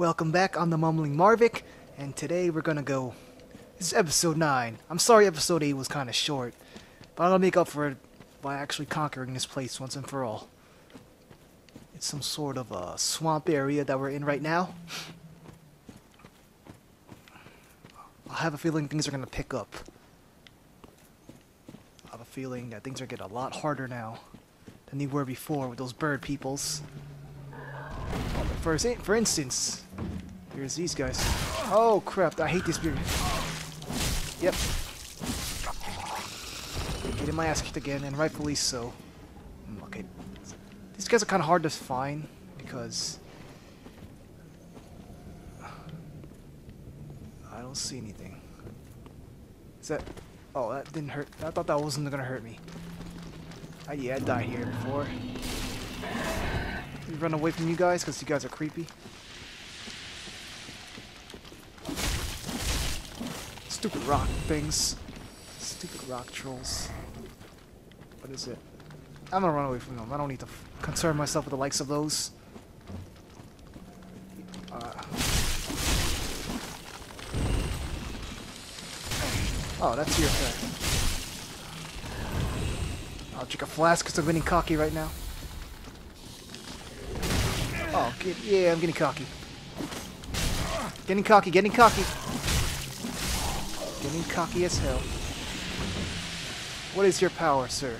Welcome back, I'm the Mumbling Marvic, and today we're gonna go... This is episode 9. I'm sorry episode 8 was kinda short, but I'm gonna make up for it by actually conquering this place once and for all. It's some sort of a swamp area that we're in right now. I have a feeling things are gonna pick up. I have a feeling that things are getting a lot harder now than they were before with those bird peoples. For, for instance, here's these guys. Oh crap, I hate this beard. Yep. Getting my ass kicked again, and rightfully so. Mm, Okay. These guys are kind of hard to find because I don't see anything. Is that? Oh, that didn't hurt. I thought that wasn't gonna hurt me. Uh, yeah, I died here before. Run away from you guys because you guys are creepy. Stupid rock things. Stupid rock trolls. What is it? I'm gonna run away from them. I don't need to concern myself with the likes of those. Uh. Oh, that's your thing. I'll drink a flask because I'm getting cocky right now. Oh, get, yeah, I'm getting cocky. Getting cocky, getting cocky. Getting cocky as hell. What is your power, sir?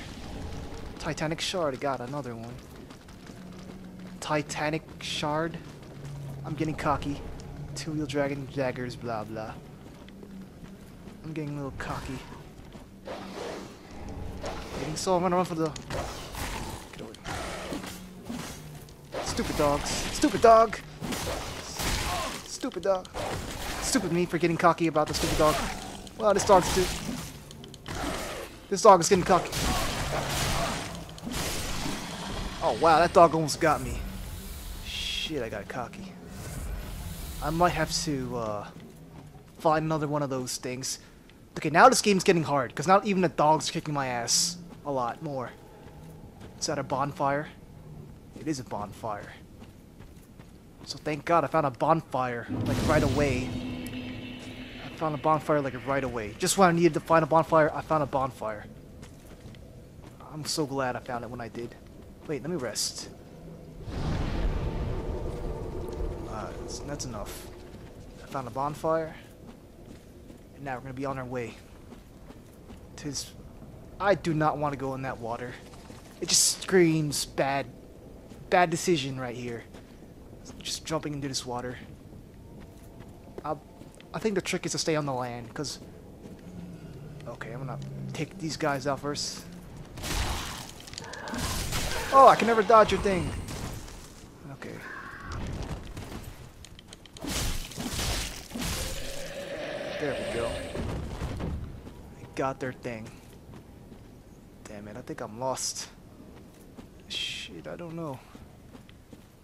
Titanite Shard, got another one. Titanite Shard? I'm getting cocky. Two-wheel dragon daggers, blah blah. I'm getting a little cocky. Getting so I'm gonna run for the... Get away. Stupid dogs. Stupid dog! Stupid dog. Stupid me for getting cocky about the stupid dog. Well, this dog's too... This dog is getting cocky. Oh wow, that dog almost got me. Shit, I got cocky. I might have to uh, find another one of those things. Okay, now this game's getting hard, because not even the dog's kicking my ass a lot more. Is that a bonfire? It is a bonfire. So thank God I found a bonfire, like right away. Found a bonfire like right away. Just when I needed to find a bonfire, I found a bonfire. I'm so glad I found it when I did. Wait, let me rest. Uh, that's, that's enough. I found a bonfire. And now we're gonna be on our way. Tis... I do not want to go in that water. It just screams bad... Bad decision right here. Just jumping into this water. I I think the trick is to stay on the land, because... Okay, I'm gonna take these guys out first. Oh, I can never dodge your thing. Okay. There we go. They got their thing. Damn it, I think I'm lost. Shit, I don't know.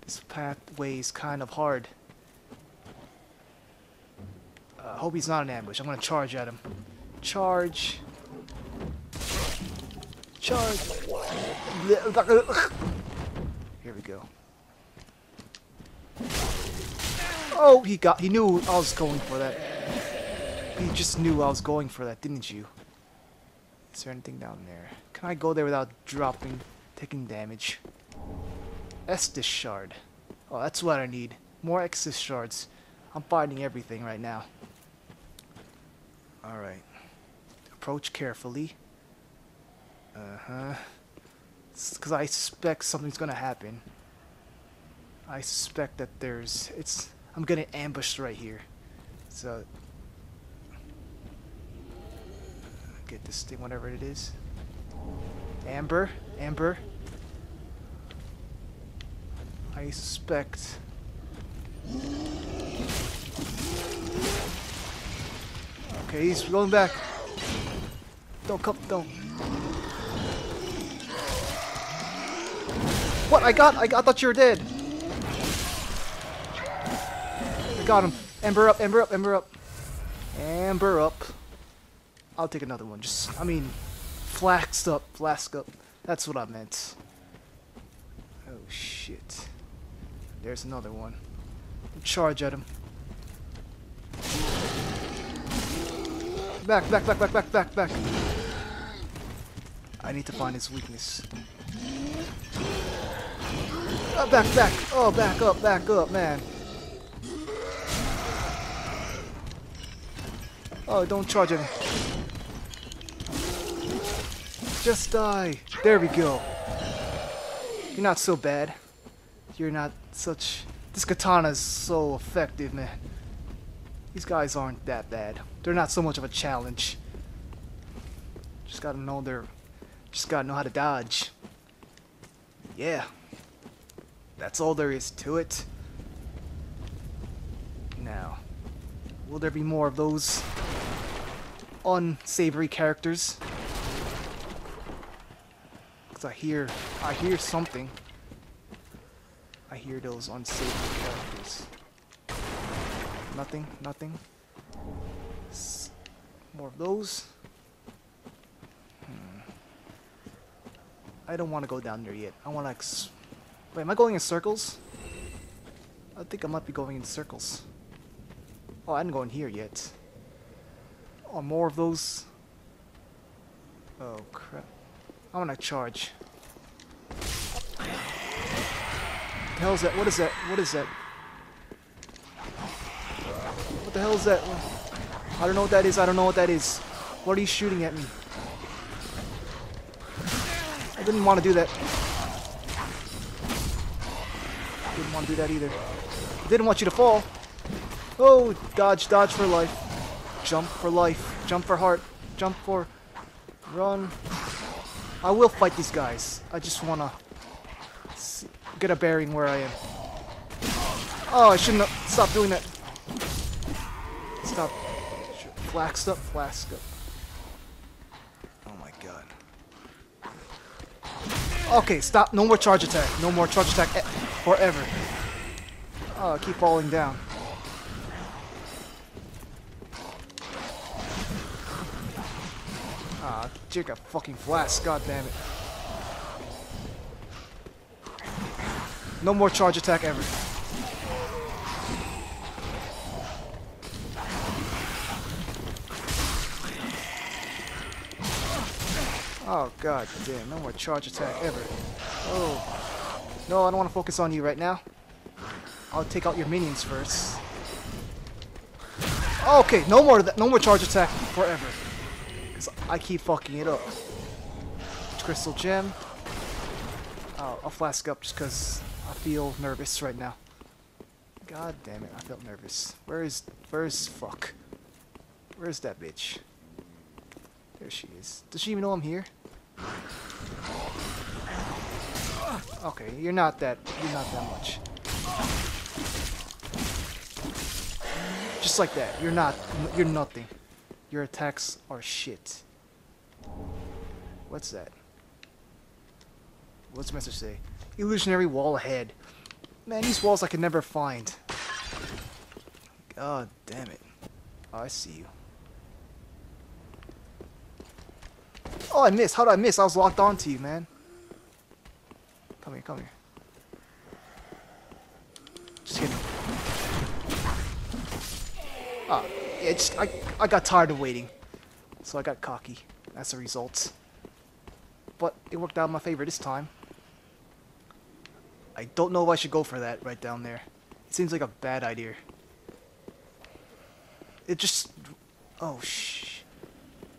This pathway is kind of hard. Uh, hope he's not an ambush. I'm gonna charge at him. Charge. Charge. Here we go. Oh, he got. He knew I was going for that. He just knew I was going for that, didn't you? Is there anything down there? Can I go there without dropping, taking damage? Estus shard. Oh, that's what I need. More Estus shards. I'm finding everything right now. Alright. Approach carefully. Uh-huh. Because I suspect something's gonna happen. I suspect that there's... It's... I'm getting ambushed right here. So... Get this thing, whatever it is. Amber? Amber? I suspect... Okay, he's going back. Don't come, don't. What? I got, I, I thought you were dead. I got him. Ember up, ember up, ember up. Amber up. I'll take another one. Just, I mean, flaxed up, flask up. That's what I meant. Oh shit. There's another one. Charge at him. Back, back, back, back, back, back, back. I need to find his weakness. Oh, back, back. Oh, back up, back up, man. Oh, don't charge him. Just die. There we go. You're not so bad. You're not such... This katana is so effective, man. These guys aren't that bad. They're not so much of a challenge. Just gotta know they're... Just gotta know how to dodge. Yeah. That's all there is to it. Now, will there be more of those unsavory characters? Cause I hear, I hear something. I hear those unsavory characters. Nothing, nothing. S more of those. Hmm. I don't want to go down there yet. I want to. Wait, am I going in circles? I think I might be going in circles. Oh, I didn't go in here yet. Oh, more of those. Oh crap. I want to charge. The hell is that? What is that? What is that? What the hell is that? I don't know what that is. I don't know what that is. What are you shooting at me? I didn't want to do that. Didn't want to do that either. Didn't want you to fall. Oh, dodge, dodge for life. Jump for life. Jump for heart. Jump for... Run. I will fight these guys. I just want to get a bearing where I am. Oh, I shouldn't have... Stop doing that. Stop. Flaxed up, flask up. Oh my god. Okay, stop. No more charge attack. No more charge attack e forever. Oh, I keep falling down. Ah, Jake a fucking flask. God damn it. No more charge attack ever. Oh god damn, no more charge attack ever. Oh. No, I don't want to focus on you right now. I'll take out your minions first. Okay, no more no more charge attack forever. Cause I keep fucking it up. Crystal gem. Oh, I'll flask up just because I feel nervous right now. God damn it, I felt nervous. Where is where is fuck? Where's that bitch? There she is. Does she even know I'm here? Okay, you're not that you're not that much. Just like that. You're not you're nothing. Your attacks are shit. What's that? What's the message say? Illusionary wall ahead. Man, these walls I can never find. God damn it. Oh, I see you. Oh, I missed. How did I miss? I was locked onto you, man. Come here, come here. Just kidding. Ah, yeah, just, I, I got tired of waiting. So I got cocky. That's the result. But it worked out in my favor this time. I don't know if I should go for that right down there. It seems like a bad idea. It just... Oh, shh.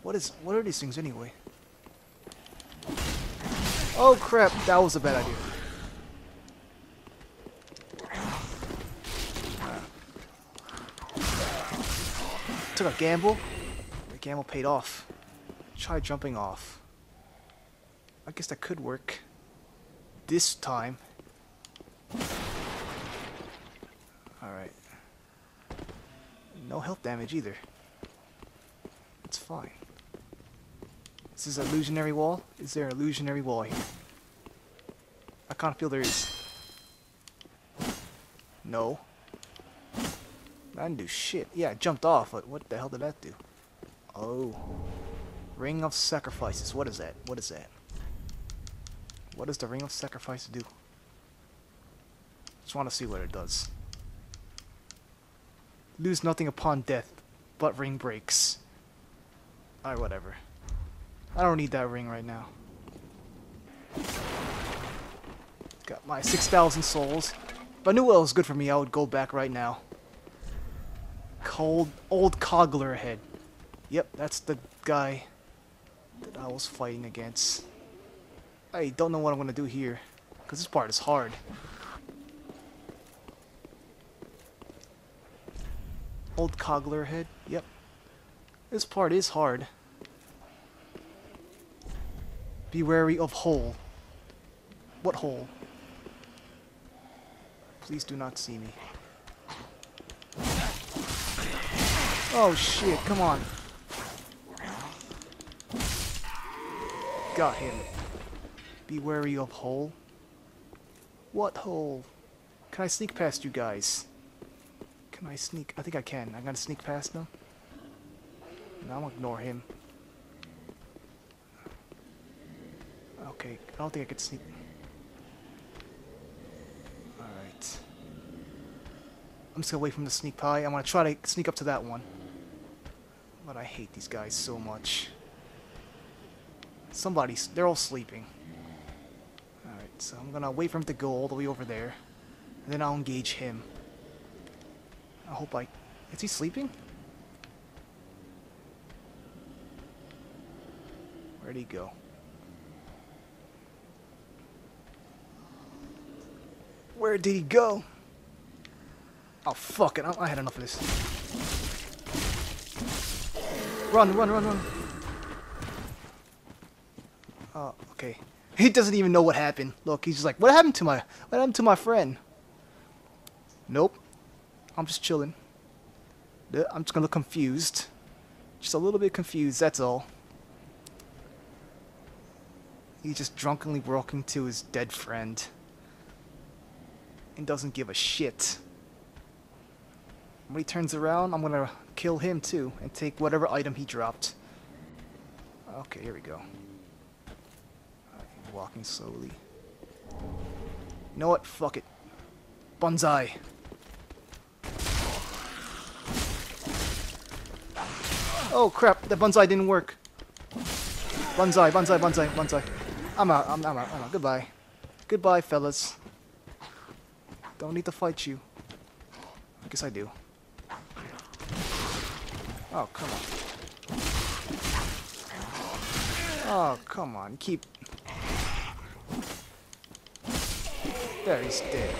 What is... What are these things anyway? Oh crap, that was a bad idea. Took a gamble. The gamble paid off. Try jumping off. I guess that could work. This time. Alright. No health damage either. It's fine. Is this an illusionary wall? Is there an illusionary wall here? I kind of feel there is. No. I didn't do shit. Yeah, I jumped off, but what the hell did that do? Oh. Ring of Sacrifices. What is that? What is that? What does the Ring of Sacrifice do? Just want to see what it does. Lose nothing upon death, but ring breaks. Alright, whatever. I don't need that ring right now. Got my 6,000 souls. If I knew what was good for me, I would go back right now. Cold, old Cogler head. Yep, that's the guy that I was fighting against. I don't know what I'm gonna do here, because this part is hard. Old Cogler head, yep. This part is hard. Be wary of hole. What hole? Please do not see me. Oh shit, come on. Got him. Be wary of hole. What hole? Can I sneak past you guys? Can I sneak? I think I can. I'm gonna sneak past them. I'm gonna ignore him. Okay, I don't think I could sneak. Alright. I'm just gonna wait for him to sneak by. I'm gonna try to sneak up to that one. But I hate these guys so much. Somebody's, they're all sleeping. Alright, so I'm gonna wait for him to go all the way over there. And then I'll engage him. I hope I... Is he sleeping? Where'd he go? Where did he go? Oh, fuck it. I, I had enough of this. Run, run, run, run. Oh, okay. He doesn't even know what happened. Look, he's just like, what happened to my, what happened to my friend? Nope. I'm just chilling. I'm just gonna look confused. Just a little bit confused, that's all. He's just drunkenly walking to his dead friend. And doesn't give a shit. When he turns around, I'm gonna kill him too, and take whatever item he dropped. Okay, here we go. Walking slowly. You know what? Fuck it. Bonsai. Oh crap, the bonsai didn't work. Bonsai, bonsai, bonsai, bonsai. I'm out, I'm, I'm out, I'm out. Goodbye. Goodbye, fellas. Don't need to fight you. I guess I do. Oh, come on. Oh, come on. Keep... There, he's dead.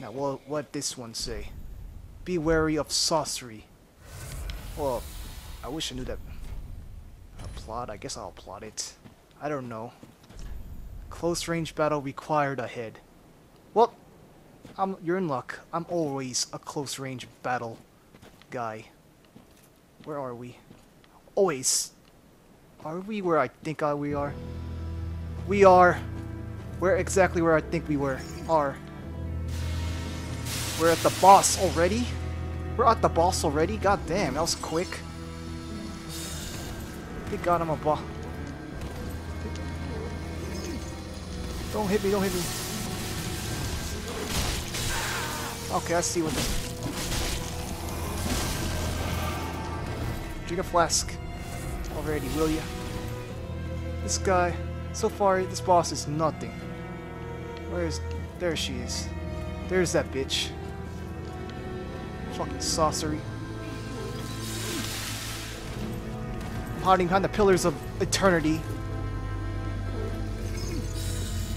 Now, what what this one say? Be wary of sorcery. Well, I wish I knew that. Plot? I guess I'll plot it. I don't know. Close range battle required ahead. Well, I'm, you're in luck. I'm always a close range battle guy. Where are we? Always. Are we where I think we are? We are. We're exactly where I think we were. Are. We're at the boss already? We're at the boss already? God damn, that was quick. Good God, I'm a boss. Don't hit me, don't hit me. Okay, I see what this... Drink a flask already, will ya? This guy, so far, this boss is nothing. Where is... There she is. There's that bitch. Fucking sorcery. I'm hiding behind the pillars of eternity.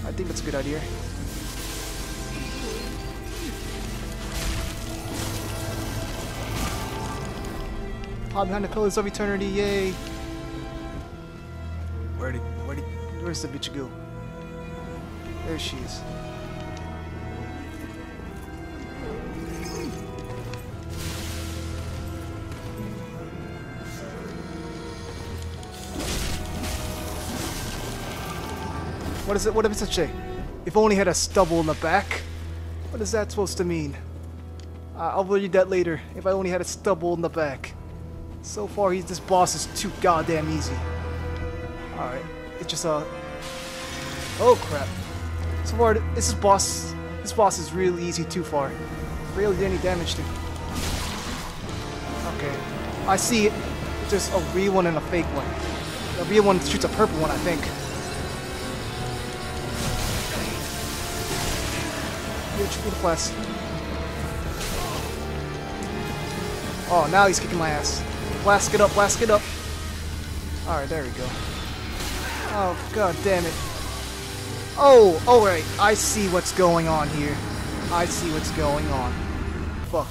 I think that's a good idea. Hide behind the pillars of eternity, yay! Where did, where did, where's the bitch go? There she is. What is it? What does it say? If only had a stubble in the back? What is that supposed to mean? Uh, I'll read that later. If I only had a stubble in the back. So far, he's, this boss is too goddamn easy. Alright, it's just a... Uh... Oh crap. So far, this is boss... This boss is really easy too far. Barely did any damage to. Okay. I see it. There's a real one and a fake one. The real one shoots a purple one, I think. The blast. Oh, now he's kicking my ass. Blast it up, blast it up. Alright, there we go. Oh, god damn it. Oh, oh right, I see what's going on here. I see what's going on. Fuck.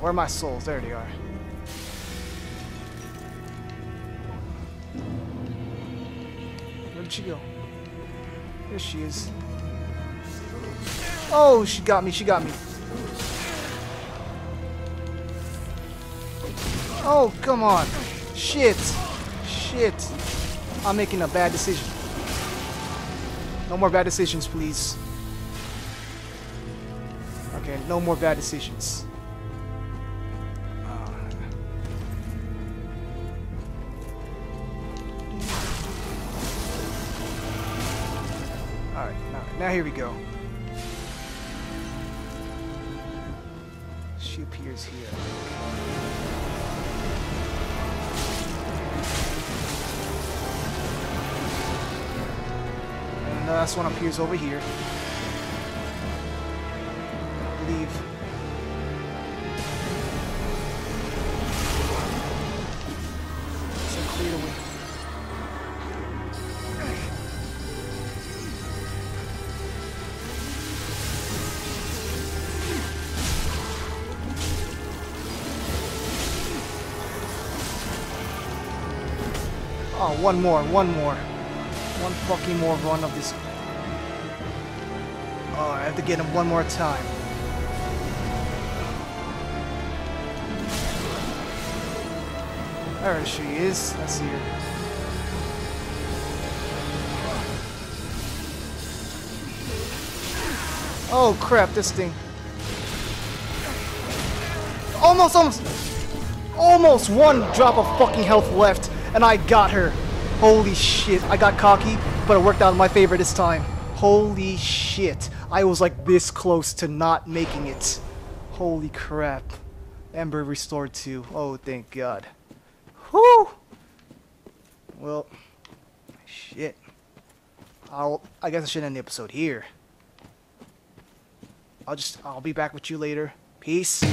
Where are my souls? There they are. She go? There she is. Oh, she got me, she got me. Oh, come on. Shit. Shit. I'm making a bad decision. No more bad decisions, please. Okay, no more bad decisions. Now, here we go. She appears here. And the last one appears over here. One more, one more. One fucking more run of this. Oh, I have to get him one more time. There she is. I see her. Oh crap, this thing. Almost, almost, almost one drop of fucking health left, and I got her. Holy shit, I got cocky, but it worked out in my favor this time. Holy shit, I was like this close to not making it. Holy crap. Ember restored too. Oh, thank God. Whew! Well, shit. I'll, I guess I should end the episode here. I'll just, I'll be back with you later. Peace.